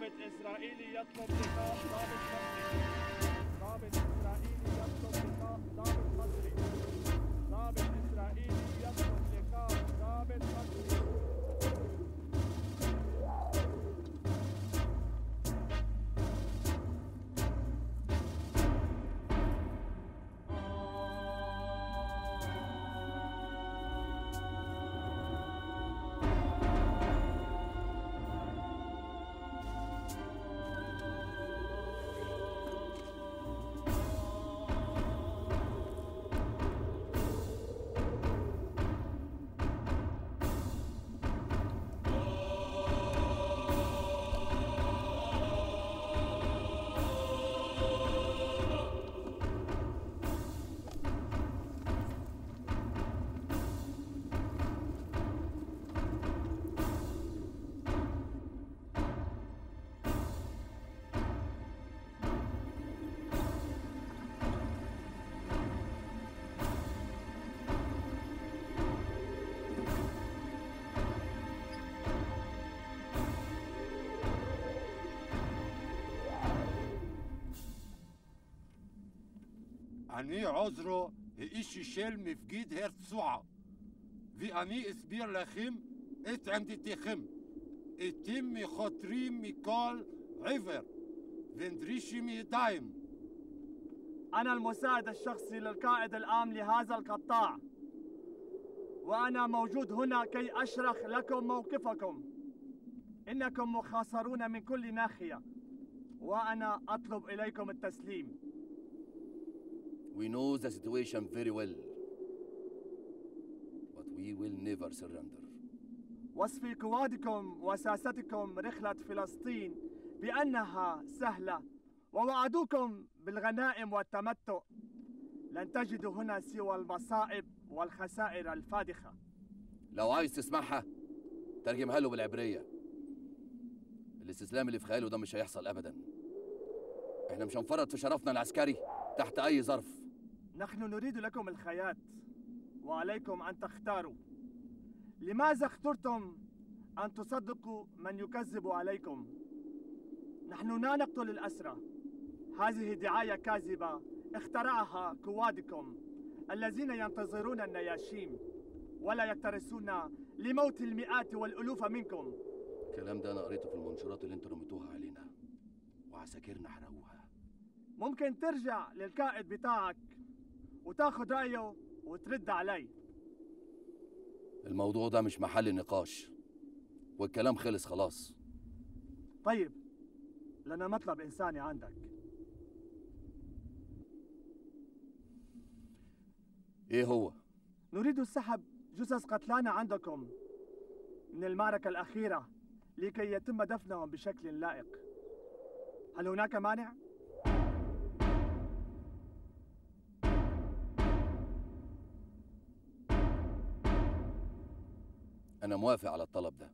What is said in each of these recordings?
ضابط إسرائيلي يطلب لقاء ضابط أني عذره هيش شلم في جيد هيرت سوعة. في أني اسبير لخيم إت عندي تخم اتم خطريم ميكال عفر فندريشي مي دايم أنا المساعد الشخصي للقائد العام لهذا القطاع. وأنا موجود هنا كي أشرح لكم موقفكم. إنكم مخاصرون من كل ناحية. وأنا أطلب إليكم التسليم. We know the situation very well. But we will never surrender. وصف قوادكم وساستكم رحلة فلسطين بأنها سهلة ووعدوكم بالغنائم والتمتع لن تجدوا هنا سوى المصائب والخسائر الفادحة لو عايز تسمعها ترجمها له بالعبرية الاستسلام اللي في خياله ده مش هيحصل أبدا إحنا مش هنفرط في شرفنا العسكري تحت أي ظرف نحن نريد لكم الحياة وعليكم أن تختاروا. لماذا اخترتم أن تصدقوا من يكذب عليكم؟ نحن لا نقتل الأسرى. هذه دعاية كاذبة اخترعها قوادكم الذين ينتظرون النياشيم ولا يكترثون لموت المئات والألوف منكم. الكلام ده أنا قريته في المنشورات اللي أنتوا رميتوها علينا وعساكرنا حرقوها. ممكن ترجع للقائد بتاعك. وتاخد رأيه وترد علي. الموضوع ده مش محل نقاش. والكلام خلص خلاص. طيب لنا مطلب إنساني عندك. إيه هو؟ نريد سحب جثث قتلانا عندكم من المعركة الأخيرة لكي يتم دفنهم بشكل لائق. هل هناك مانع؟ أنا موافق على الطلب ده.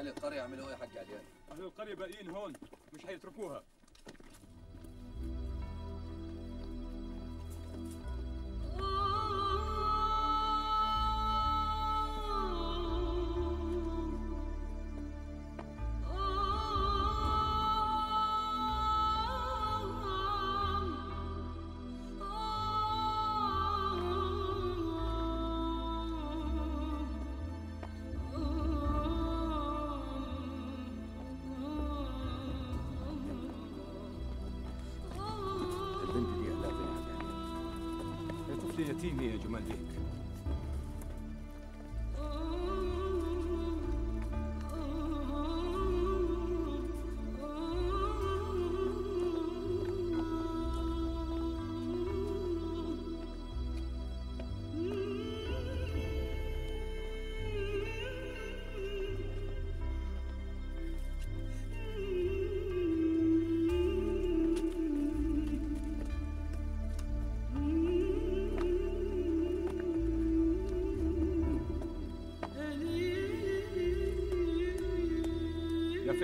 أهل القرية يعملوا إيه يا حاج عليان أهل القرية باقيين هون مش هيتركوها يا طفلي يتيم يا جمال بيك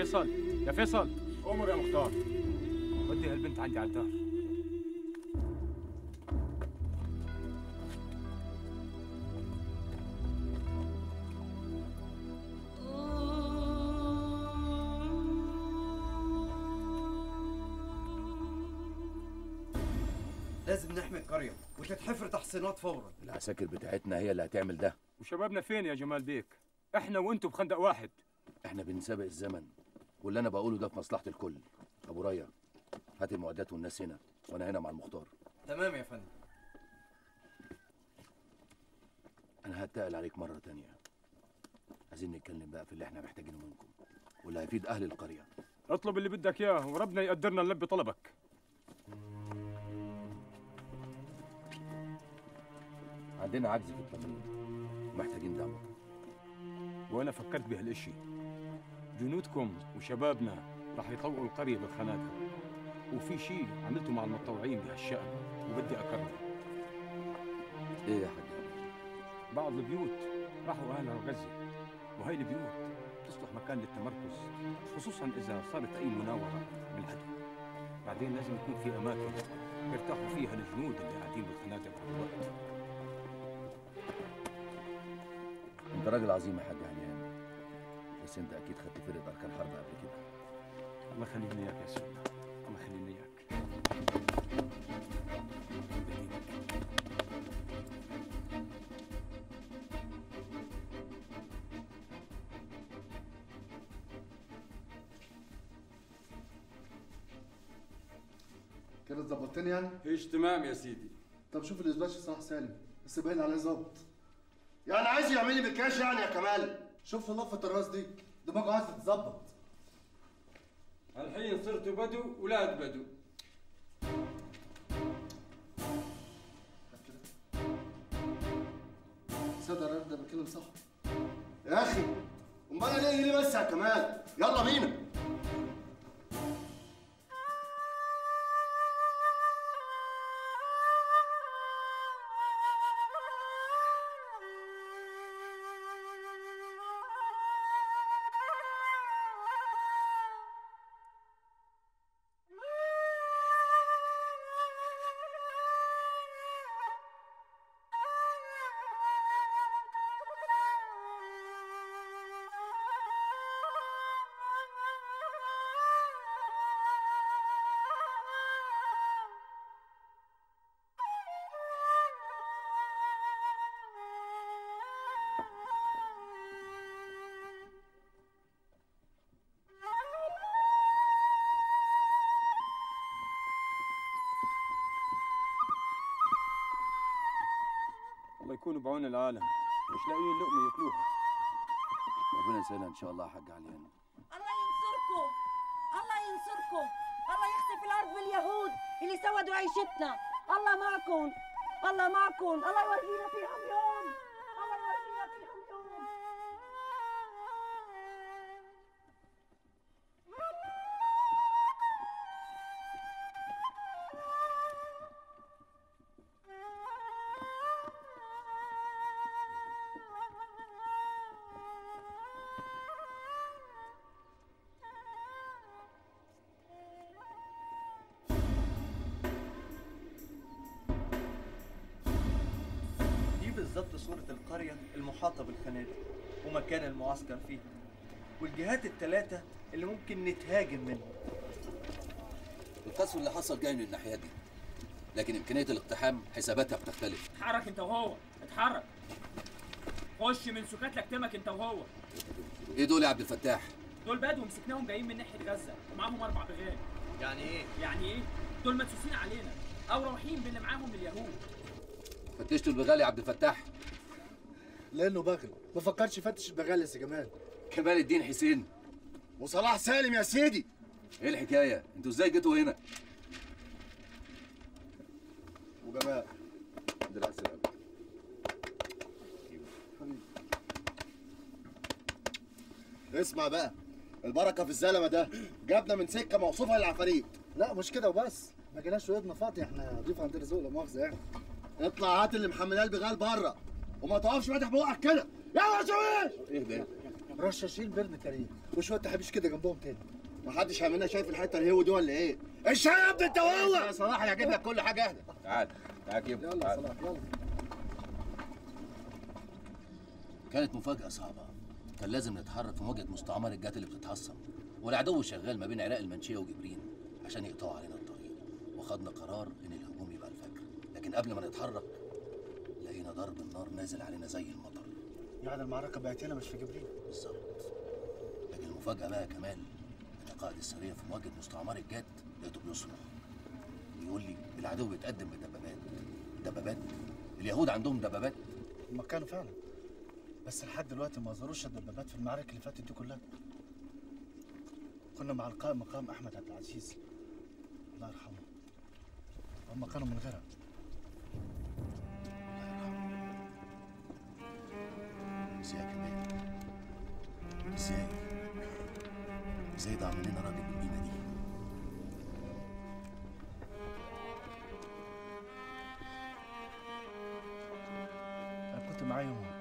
فيصل يا فيصل. أمر يا مختار. ودي هالبنت عندي على الدار. لازم نحمي القرية وتتحفر تحصينات فورا. العساكر بتاعتنا هي اللي هتعمل ده. وشبابنا فين يا جمال بيك إحنا وانتوا بخندق واحد. إحنا بنسابق الزمن. واللي أنا بقوله ده في مصلحة الكل. أبو ريا هات المعدات والناس هنا وأنا هنا مع المختار. تمام يا فندم. أنا هتقل عليك مرة تانية. عايزين نتكلم بقى في اللي إحنا محتاجينه منكم واللي هيفيد أهل القرية. اطلب اللي بدك إياه وربنا يقدرنا نلبي طلبك. عندنا عجز في التمرين. ومحتاجين دعمك وأنا فكرت بهالإشي. جنودكم وشبابنا راح يطوقوا القرية بالخنادق. وفي شيء عملته مع المتطوعين بهالشأن وبدي اكرره إيه يا حاج بعض البيوت راحوا أهلها غزه وهي البيوت تصلح مكان للتمركز خصوصا إذا صارت أي مناورة بالعدو. بعدين لازم يكون في أماكن يرتاحوا فيها الجنود اللي قاعدين بالخنادق على الوقت. أنت راجل عظيم يا حاج عليان بس انت أكيد خدت فرقة اركان حرب قبل كده. الله يخليني اياك يا سيدنا الله يخليني اياك كده ظبطتني يعني؟ إيش تمام يا سيدي. طب شوف الاسباش صح سالم بس باين عليه ظابط. يعني عايز يعمل لي بالكاش يعني يا كمال؟ شوف لفه الراس دي. دماغه عايز تتظبط. الحين صرت بدو ولاد بدو. صدق الراجل ده بيتكلم صح؟ يا أخي امال أنا ليه ليه بس يا كمال؟ يلا بينا. الله يكون بعون العالم. مش لاقيين لقمة ياكلوها. ربنا يسهلها إن شاء الله حاج عليان. الله ينصركم. الله ينصركم. الله يخسف الأرض باليهود اللي سودوا عيشتنا. الله معكم. الله معكم. الله يورينا فيهم القرية المحاطة بالخنادق ومكان المعسكر فيها والجهات الثلاثة اللي ممكن نتهاجم منهم. القصف اللي حصل جاي من الناحية دي لكن إمكانية الاقتحام حساباتها بتختلف. اتحرك انت وهو. اتحرك. خش من سكات لكتمك انت وهو. إيه دول يا عبد الفتاح؟ دول بدو مسكناهم جايين من ناحية غزة ومعاهم أربع بغال يعني إيه؟ يعني إيه؟ دول مدسوسين علينا أو رايحين باللي معاهم اليهود. فتشتوا البغال يا عبد الفتاح؟ لأنه بغل. ما فكرش يفتش البغالس يا جمال. كمال الدين حسين. وصلاح سالم يا سيدي. إيه الحكاية؟ أنتوا إزاي جيتوا هنا؟ وجمال. لله على السلامه اسمع بقى. البركة في الزلمة ده. جابنا من سكة موصوفة للعفاريت. لا مش كده وبس. ما جيناش وقتنا فاضي إحنا ضيف عند رزق لا مؤاخذة يعني. اطلع هات اللي محملاه البغال بره. وما تقفش فاتح بقك كده يلا يا شويش! إيه ده؟ رشاشين بيرن كريم. وشويه تحابيش كده جنبهم تاني. محدش هيعملنا شايف الحتة الهو دي ولا إيه؟ ابني انت وهو يا صلاح أنا هجيب لك كل حاجة اهدى. تعال تعال كيف يلا يا صلاح يلا. كانت مفاجأة صعبة. كان لازم نتحرك في مواجهة مستعمر الجات اللي بتتحصن. والعدو شغال ما بين عراق المنشية وجبرين عشان يقطعوا علينا الطريق. وخدنا قرار إن الهجوم يبقى الفجر. لكن قبل ما نتحرك لقينا ضرب النار نازل علينا زي المطر. يعني المعركة بقت هنا مش في جبريل. بالظبط. لكن المفاجأة بقى كمان إن قائد السرية في مواجهة مستعمر الجات لقيته بيصرخ. بيقول لي العدو بيتقدم بدبابات. دبابات؟ اليهود عندهم دبابات؟ هما كانوا فعلا. بس لحد دلوقتي ما ظهروش الدبابات في المعارك اللي فاتت دي كلها. كنا مع القائد مقام أحمد عبد العزيز. الله يرحمه. هما كانوا من غيرها. إزاي إزاي ضاع مننا راجل بالقيمه دي. أنا كنت معاه يومها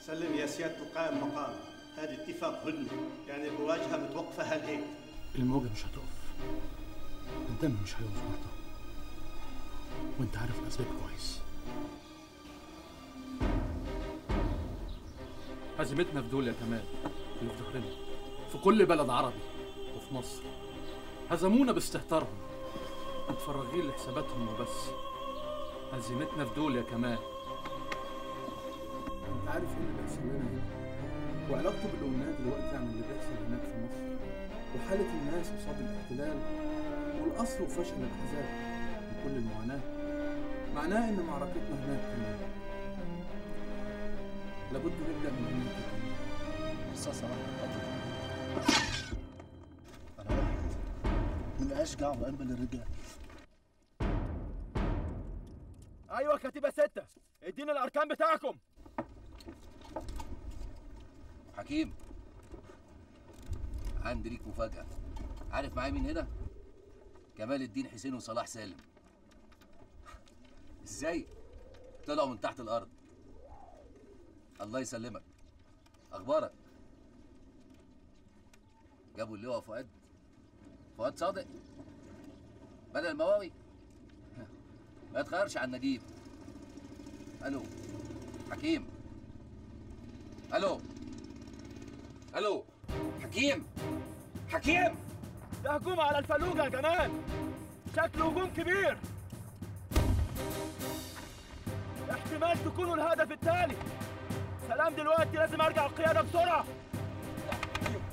سلم يا سيادة القائم مقام. هذا اتفاق هدنة يعني المواجهة متوقفة هالهيك الموجة مش هتقف. الدم مش هيقف برضه. وانت عارف الأسباب كويس. هزيمتنا في دول يا كمال. اللي في ظهرنا. في كل بلد عربي. وفي مصر. هزمونا باستهتارهم. متفرغين لحساباتهم وبس. هزيمتنا في دول يا كمال. انت عارف إيه اللي بيحصل لنا هنا وعلاقته قلناه دلوقتي عن اللي بيحصل هناك في مصر وحالة الناس قصاد الاحتلال والقصر وفشل الأحزاب وكل المعاناة. معناه إن معركتنا هناك كمان لابد نبدأ من هناك كمان رصاصة واحدة أنا واحد من أشجع وأنبل الرجال أيوه كتيبه ستة اديني الأركان بتاعكم. حكيم. عندي ليك مفاجأة. عارف معايا مين هنا؟ كمال الدين حسين وصلاح سالم. إزاي؟ طلعوا من تحت الأرض. الله يسلمك. أخبارك؟ جابوا اللواء فؤاد. فؤاد صادق. بدل المواوي. ما يتغيرش عن نجيب ألو. حكيم. ألو. ألو حكيم حكيم! ده هجوم على الفلوجة يا جمال شكله هجوم كبير. احتمال تكونوا الهدف التالي. سلام دلوقتي لازم أرجع القيادة بسرعة.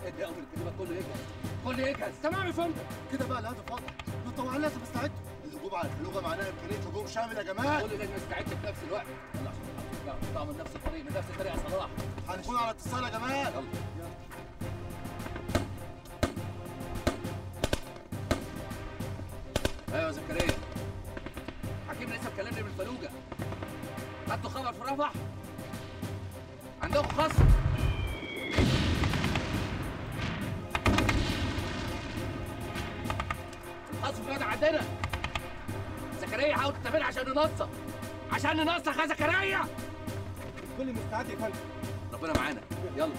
ادي أمر الكلمة كله يجهز كله يجهز تمام يا فندم. كده بقى الهدف واضح. الطوعيين لازم يستعدوا الهجوم على الفلوجه معناها إمكانية هجوم شامل يا جماعة كله لازم يستعد في نفس الوقت. يلا عشان نطلع من نفس الطريق من نفس الطريق يا صلاح هنكون على اتصال يا جماعة يلا. رفح عندكم خصم الخصم فات عندنا. زكريا حاول تتابعنا عشان ننصر عشان ننصر يا زكريا. كل مستعد يا فندم. ربنا معانا. يلا.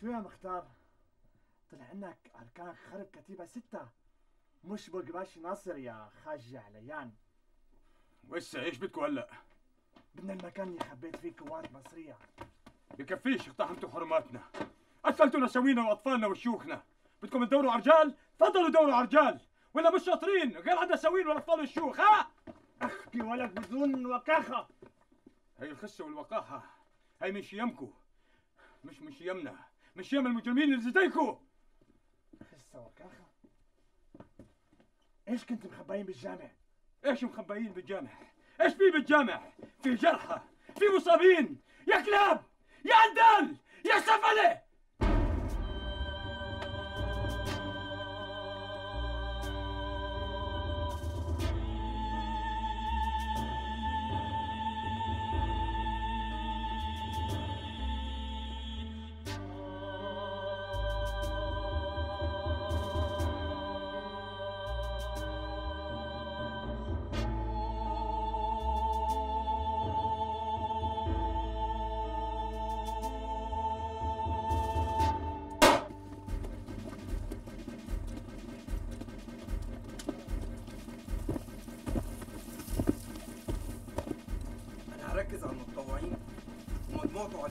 شو يا مختار؟ طلع انك أركان خرب كتيبة ستة. مش بقباش ناصر يا خاج عليان. وإسا إيش بدكم هلأ؟ بدنا المكان اللي خبيت فيه قوات مصرية. بكفيش اقتحمتوا حرماتنا. قتلتوا نساوينا وأطفالنا وشيوخنا. بدكم تدوروا على رجال؟ تفضلوا دوروا على رجال ولا مش شاطرين؟ غير عند نساوين والأطفال والشيوخ ها؟ أخي ولك بدون وكاخة. هي الخسة والوقاحة. هي من شيمكو مش من شيمنا. من شيم المجرمين اللي زيكو خسة وكاخة إيش كنت مخبيين بالجامع؟ إيش مخبيين بالجامع؟ إيش في بالجامع؟ في جرحى في مصابين يا كلاب يا عدال يا سفلة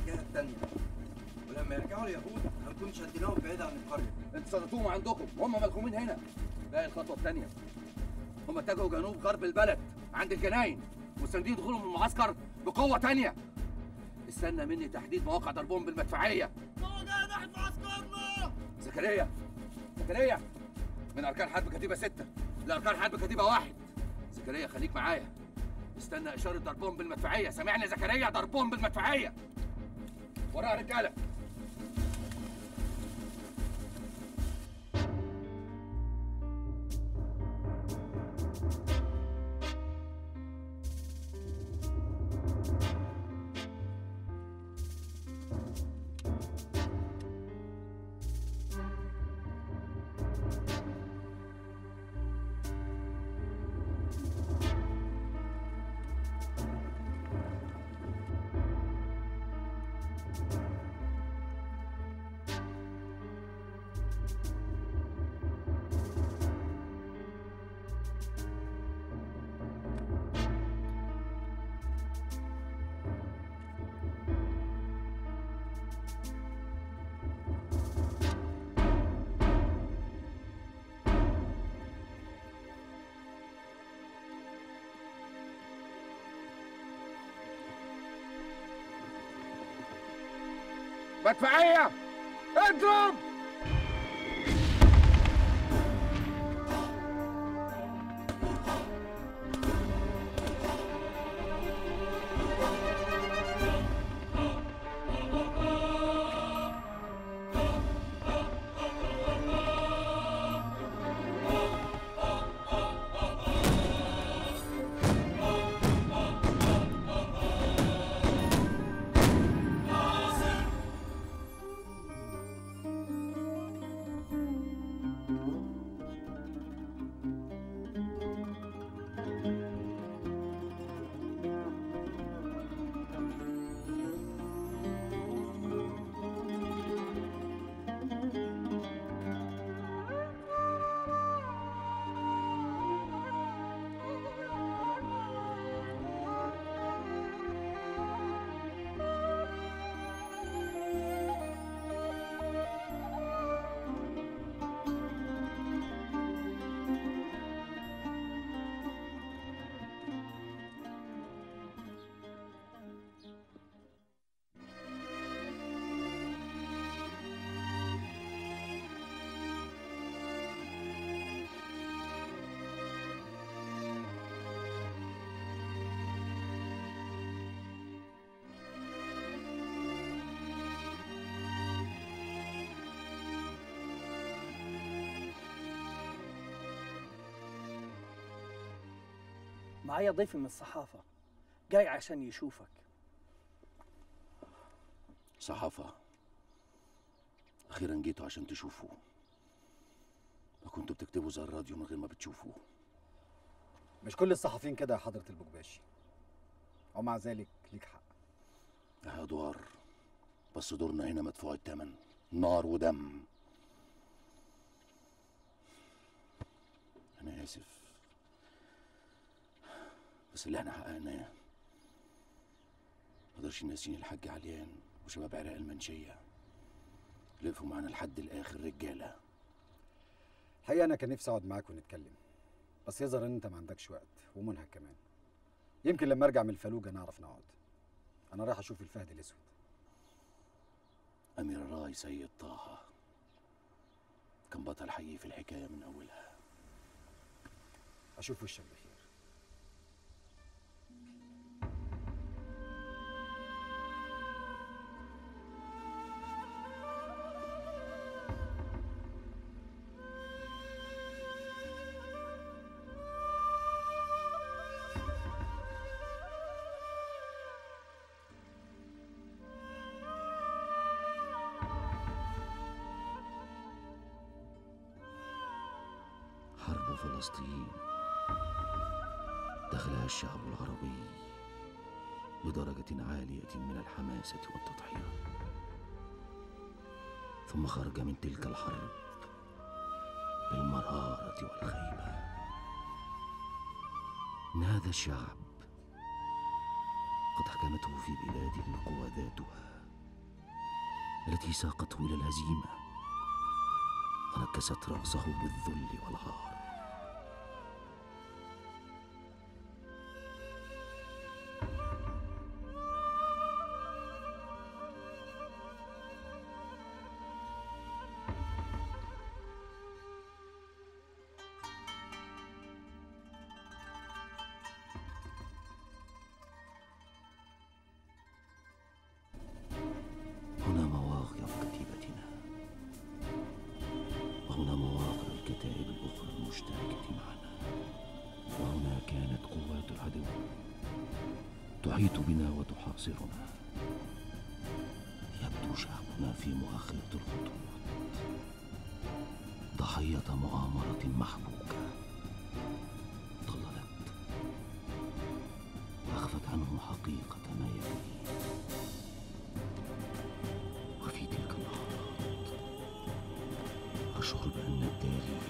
الجهة الثانية ولما يرجعوا اليهود هنكون شديناهم بعيد عن القرية. أنتوا صدتوهم عندكم. وهم ملخومين هنا. باقي الخطوة الثانية هم اتجهوا جنوب غرب البلد عند الجناين مستندين دخولهم المعسكر بقوة تانية. استنى مني تحديد مواقع ضربهم بالمدفعية. زكريا! زكريا! من أركان حرب كتيبة ستة لأركان حرب كتيبة واحد. زكريا خليك معايا. استنى إشارة ضربهم بالمدفعية. سامعني يا زكريا ضربهم بالمدفعية. وراها رجاله مدفعيه اضرب! معايا ضيف من الصحافة جاي عشان يشوفك. صحافة أخيرا جيتوا عشان تشوفوا ما كنتوا بتكتبوا زي الراديو من غير ما بتشوفوا مش كل الصحفيين كده يا حضرة البكباشي ومع ذلك ليك حق. يا دوار بس دورنا هنا مدفوع الثمن نار ودم. أنا آسف. بس اللي إحنا حققناه. مقدرش ناسين الحاج عليان وشباب عراق المنشية. لقفوا معانا لحد الآخر رجالة. الحقيقة أنا كان نفسي أقعد معاك ونتكلم. بس يظهر إن أنت ما عندكش وقت ومنهك كمان. يمكن لما أرجع من الفلوجة نعرف نقعد. أنا رايح أشوف الفهد الأسود. أمير الراي سيد طه. كان بطل حقيقي في الحكاية من أولها. أشوف وشك بخير. حرب فلسطين. دخلها الشعب العربي بدرجة عالية من الحماسة والتضحية. ثم خرج من تلك الحرب بالمرارة والخيبة. إن هذا الشعب قد حكمته في بلاد القوى ذاتها التي ساقته إلى الهزيمة ونكست رأسه بالذل والعار ضحية مؤامرة محبوكة. ضللت وأخفت عنه حقيقة ما يكفي وفي تلك اللحظات أشعر بأن التاريخ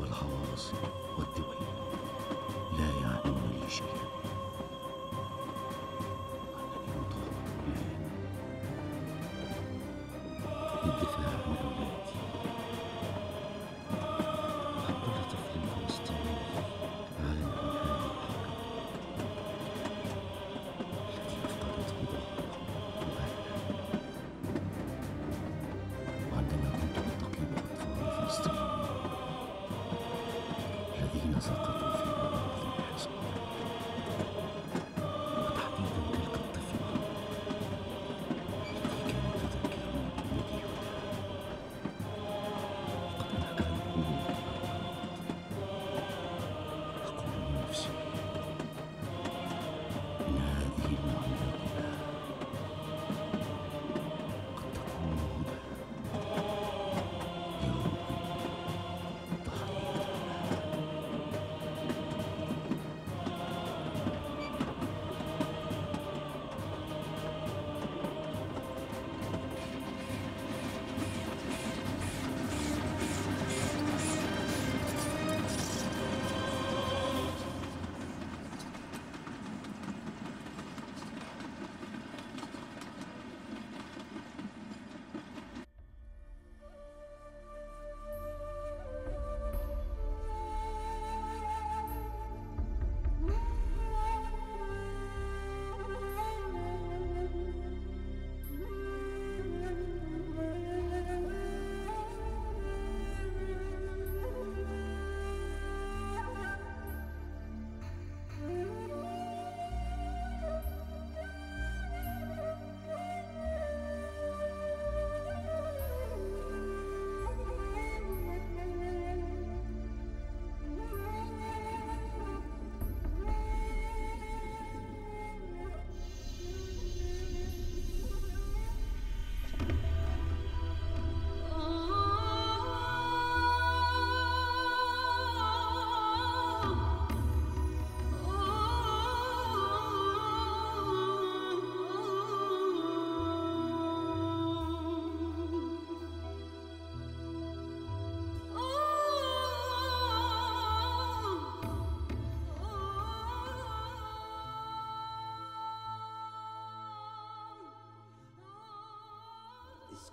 والعواصم والدول لا يعنون لي شيئا.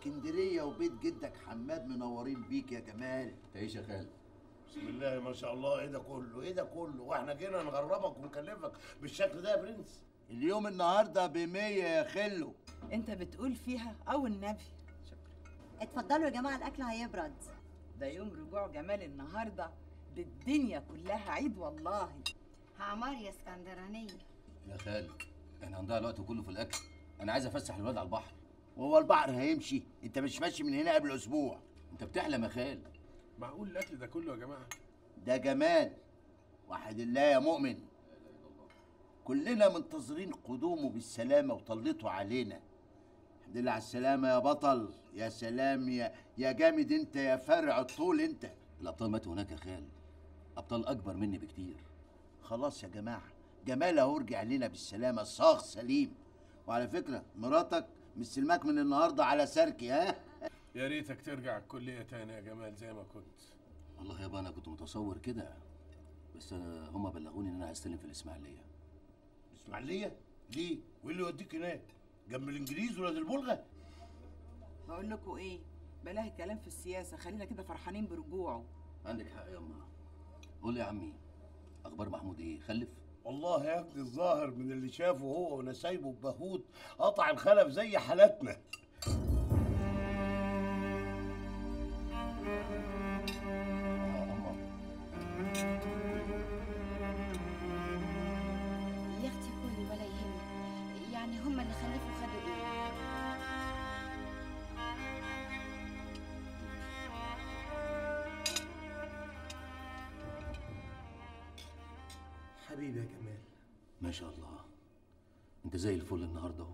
اسكندرية وبيت جدك حماد منورين بيك يا جمال. تعيش يا خالد. بسم الله ما شاء الله. إيه ده كله؟ إيه ده كله؟ وإحنا جينا نغربك ونكلفك بالشكل ده يا برنس. اليوم النهارده بمية يا خلو. أنت بتقول فيها أو النبي. اتفضلوا يا جماعة الأكل هيبرد. ده يوم رجوع جمال النهارده بالدنيا كلها عيد والله. عمار يا اسكندرانية. يا خالد إحنا هنضيع الوقت كله في الأكل. أنا عايز أفسح الولاد على البحر. وهو البحر هيمشي. انت مش ماشي من هنا قبل أسبوع. انت بتحلم يا خالد معقول الأكل ده كله يا جماعة؟ ده جمال. وحد الله يا مؤمن. كلنا منتظرين قدومه بالسلامة وطلته علينا. الحمد لله على السلامة يا بطل. يا سلام يا يا جامد انت يا فرع الطول انت. الأبطال ماتوا هناك يا خالد أبطال أكبر مني بكتير. خلاص يا جماعة. جمال أهو رجع لنا بالسلامة. صاغ سليم. وعلى فكرة مراتك مستلماك من النهاردة على سركي ها؟ يا ريتك ترجع الكلية تاني يا جمال زي ما كنت. والله يابا أنا كنت متصور كده بس أنا هما بلغوني إن أنا هستلم في الإسماعيلية. إسماعيلية؟ ليه؟ وإيه اللي يوديك هناك؟ جنب الإنجليز ولاد البلغة؟ بقول لكم إيه؟ بلاها كلام في السياسة خلينا كده فرحانين برجوعه. عندك حق يا اما قول لي يا عمي أخبار محمود إيه؟ خلف؟ والله يا ابني الظاهر من اللي شافه هو ونسايبه ببهوت قطع الخلف زي حالاتنا يا أختي كلي ولا يهمك. يعني هم اللي خلفوا شاء الله. انت زي الفل النهارده اهو.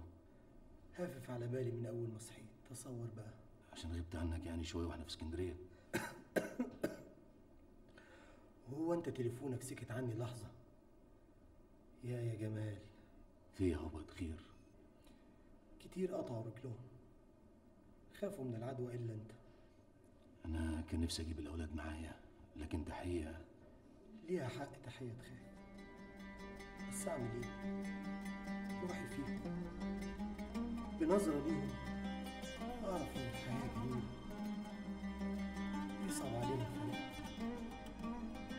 هافف على بالي من أول ما صحيت. تصور بقى. عشان غبت عنك يعني شوية وإحنا في اسكندرية. وهو انت تليفونك سكت عني لحظة؟ يا يا جمال. في يا هبط خير كتير قطعوا رجلهم. خافوا من العدوى إلا انت. أنا كان نفسي أجيب الأولاد معايا لكن تحية. ليها حق تحية تخاف. بس اعمل إيه روحي فيهم بنظرة ليهم أعرف إن الحياة جميلة. يصعب علينا الفراق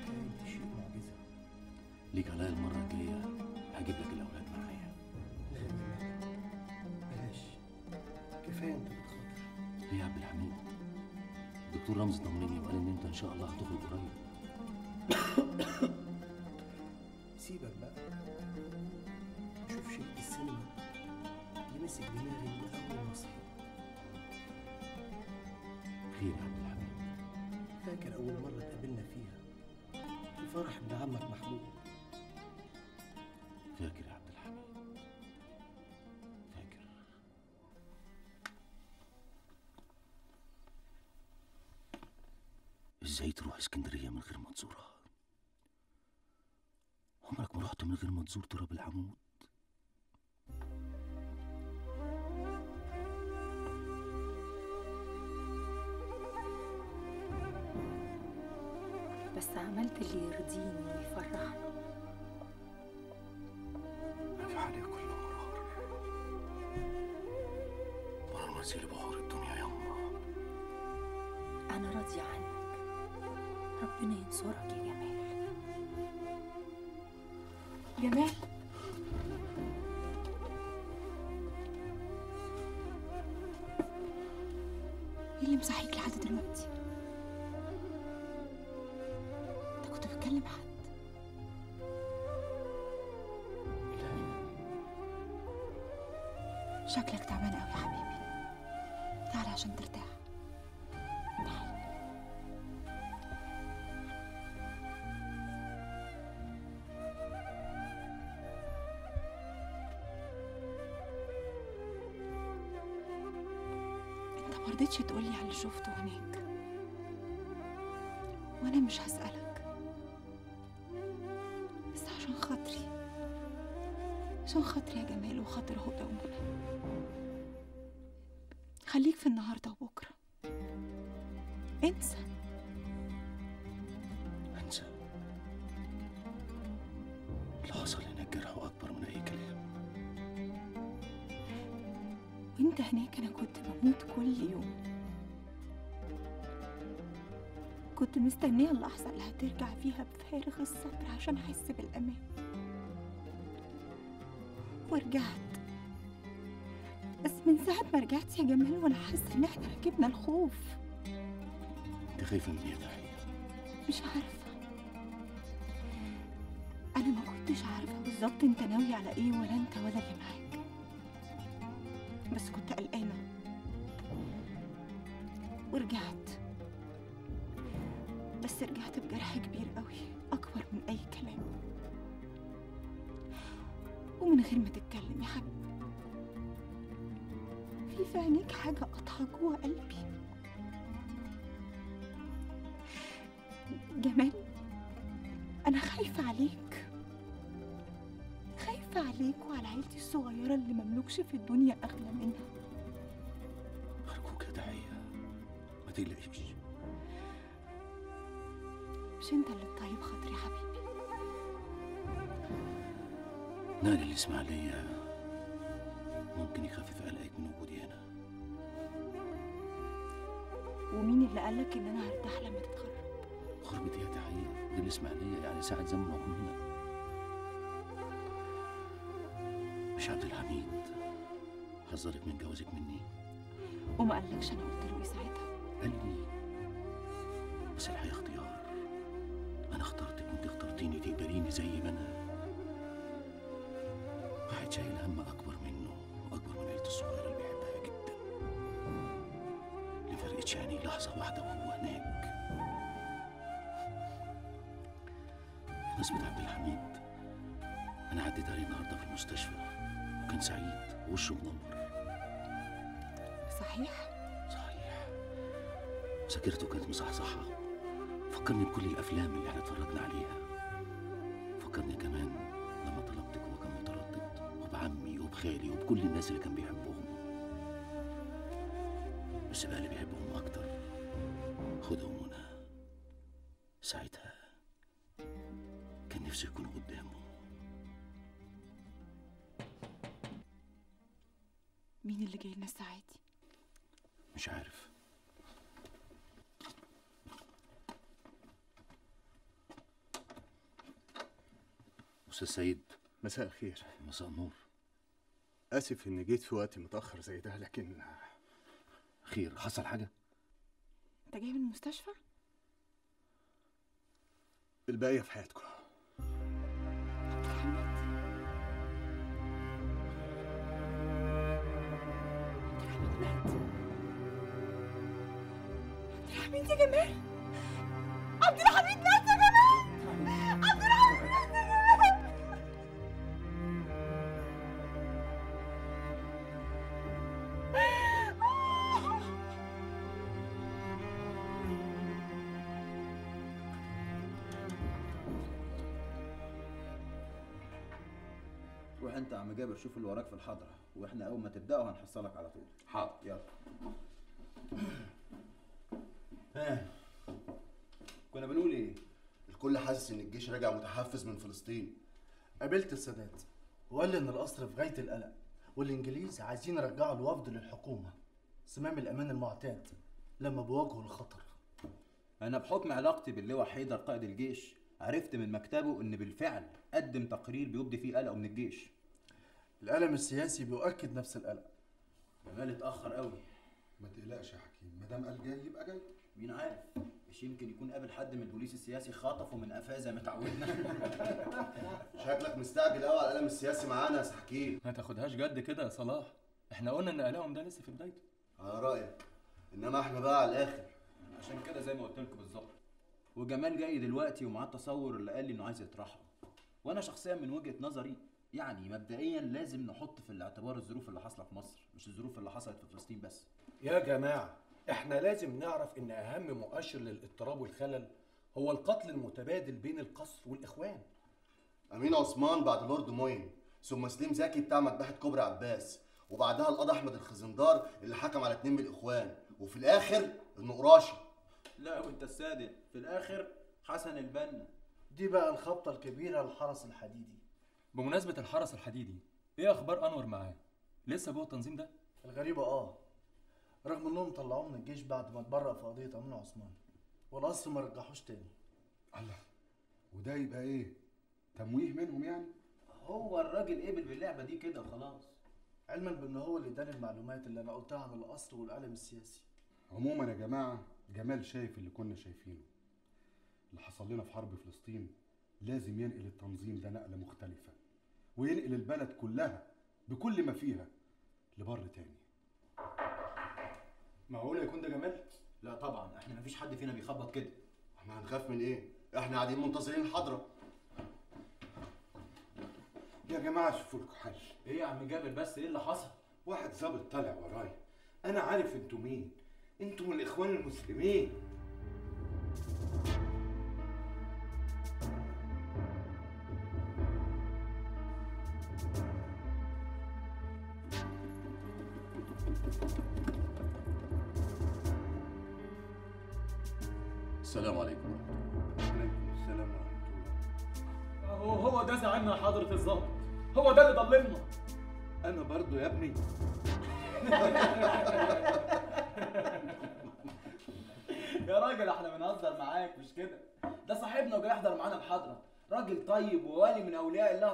كان شيء معجزة. ليك عليا المره الجايه هجيب لك الأولاد معايا. لا بلاش. كفاية أنت بتخاطر. ليه يا عبد الحميد؟ الدكتور رمزي طمني وقال إن أنت إن شاء الله هتخرج قريب. يمسك دماغي من اول ما صحيت خير عبد الحميد. فاكر أول مرة اتقابلنا فيها؟ في فرح ابن عمك محمود. فاكر يا عبد الحميد. فاكر. إزاي تروح إسكندرية من غير ما تزورها عمرك ما رحت من غير ما تزور تراب العمود بس عملت اللي يرضيني ويفرحني في عليه كل مرار الدنيا يما أنا راضيه عنك. ربنا ينصرك يا جمال. جمال؟ شكلك تعبان قوي يا حبيبي. تعال عشان ترتاح. انت مرضتش تقولي على اللي شفته هناك. وأنا مش هسألك. بس عشان خاطري. عشان خاطري يا جمال وخاطر هدى ومنى خليك في النهارده وبكرة. انسى. انسى. اللي حصل هناك جرح أكبر من أي كلام. وانت هناك أنا كنت بموت كل يوم. كنت مستنية اللحظة اللي هترجع فيها بفارغ الصبر عشان أحس بالأمان. ورجعت. بس من ساعة ما رجعت يا جمال وأنا حاسة إن إحنا ركبنا الخوف. أنت خايفة من إيه تحيه مش عارفة. أنا ما كنتش عارفة بالظبط أنت ناوي على إيه ولا أنت ولا اللي معاك. بس كنت قلقانة. ورجعت. بس رجعت بجرح كبير قوي. ومن غير ما تتكلم يا حبيبي. في في عينيك حاجة قطعة جوه قلبي. جمال أنا خايفة عليك. خايفة عليك وعلى عيلتي الصغيرة اللي مملوكش في الدنيا أغلى منها. أرجوك يا تحيه ما تقلقيش. مش أنت اللي طيب خاطري حبيبي. نقل الإسماعيلية ممكن يخفف قلقك من وجودي هنا. ومين اللي قالك إن أنا هرتاح لما تتخرج؟ خربت يا تحية. دي الإسماعيلية يعني ساعة زمن وأكون هنا. مش عبد الحميد حذرك من جوازك مني؟ وما قالكش أنا قلت له إيه ساعتها؟ قال لي بس الحياة اختيار. أنا اخترتك وأنت اخترتيني تقبليني زي ما أنا. واحد شايل هم أكبر منه وأكبر من عيلته الصغيرة اللي بيحبها جدا. اللي فرقتش عيني لحظة واحدة وهو هناك. بمناسبة عبد الحميد أنا عديت عليه النهاردة في المستشفى وكان سعيد ووشه منور. صحيح؟ صحيح. ذاكرته كانت مصحصحة. فكرني بكل الأفلام اللي إحنا اتفرجنا عليها. فكرني كمان لما طلبتك وهو كان متردد وبخالي وبكل الناس اللي كان بيحبهم. بس بقى اللي بيحبهم أكتر. هدى ومنى ساعتها كان نفسي يكونوا قدامه مين اللي جاي لنا الساعة دي؟ مش عارف. أستاذ سيد. مساء الخير. مساء النور. آسف إني جيت في وقت متأخر زي ده لكن خير. حصل حاجة؟ أنت جاي من المستشفى؟ الباقية في حياتكم. عبد الحميد يا جمال. انت يا عم جابر شوف اللي وراك في الحضرة وإحنا اول ما تبدأوا هنحصلك على طول. حاضر يلا. ها. كنا بنقول إيه؟ الكل حاسس إن الجيش راجع متحفز من فلسطين. قابلت السادات وقال لي إن القصر في غاية القلق والإنجليز عايزين يرجعوا الوفد للحكومة. صمام الأمان المعتاد لما بيواجهوا الخطر أنا بحكم علاقتي باللواء حيدر قائد الجيش عرفت من مكتبه إن بالفعل قدم تقرير بيبدي فيه قلقه من الجيش. القلم السياسي بيؤكد نفس القلق جمال اتأخر قوي. ما تقلقش يا حكيم ما دام قال جاي يبقى جاي. مين عارف؟ مش يمكن يكون قابل حد من البوليس السياسي خطفه من قفاه زي ما اتعودنا شكلك مستعجل قوي على القلم السياسي معانا يا حكيم. ما تاخدهاش جد كده يا صلاح. إحنا قلنا إن قلقهم ده لسه في بدايته. على رأيك. إنما إحنا بقى على الآخر. عشان كده زي ما قلت لكم بالظبط. وجمال جاي دلوقتي ومعاه التصور اللي قال لي إنه عايز يطرحه. وأنا شخصيا من وجهة نظري يعني مبدئيا لازم نحط في الاعتبار الظروف اللي حاصلة في مصر مش الظروف اللي حصلت في فلسطين بس. يا جماعة إحنا لازم نعرف إن أهم مؤشر للاضطراب والخلل هو القتل المتبادل بين القصر والإخوان. أمين عثمان بعد لورد موين ثم سليم زكي بتاع مذبحة كوبري عباس وبعدها القاضي أحمد الخزندار اللي حكم على اتنين من الاخوان وفي الآخر النقراشي لا وأنت الصادق في الآخر حسن البنا. دي بقى الخبطة الكبيرة للحرس الحديدي. بمناسبة الحرس الحديدي إيه أخبار أنور معاه؟ لسه جوه التنظيم ده؟ الغريبة آه رغم إنهم طلعوه من الجيش بعد ما اتبرأ في قضية امين عثمان والقصر ما رجعوش تاني. الله وده يبقى إيه؟ تمويه منهم يعني؟ هو الراجل قبل باللعبة دي كده وخلاص علما بأن هو اللي اداني المعلومات اللي أنا قلتها عن القصر والقلم السياسي. عموما يا جماعة جمال شايف اللي كنا شايفينه. اللي حصل لنا في حرب فلسطين لازم ينقل التنظيم ده نقلة مختلفة. وينقل البلد كلها بكل ما فيها لبر تاني. معقول يكون ده جمال؟ لا طبعا إحنا مفيش حد فينا بيخبط كده. إحنا هنخاف من إيه؟ إحنا قاعدين منتظرين الحضرة. يا جماعة شوفوا لكم حل. إيه يا عم جابر بس إيه اللي حصل؟ واحد ظابط طالع ورايا أنا عارف إنتوا مين. إنتوا من الإخوان المسلمين.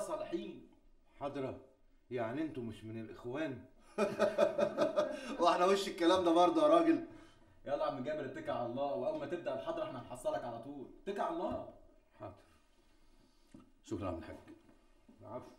صالحين. حضرة يعني أنتوا مش من الإخوان؟ وإحنا وش الكلام ده برضه يا راجل؟ يلا يا عم جابر اتكل على الله. وأول ما تبدأ الحضرة إحنا هنحصلك على طول. اتكل على الله. حاضر. شكرا يا عم الحاج. العفو.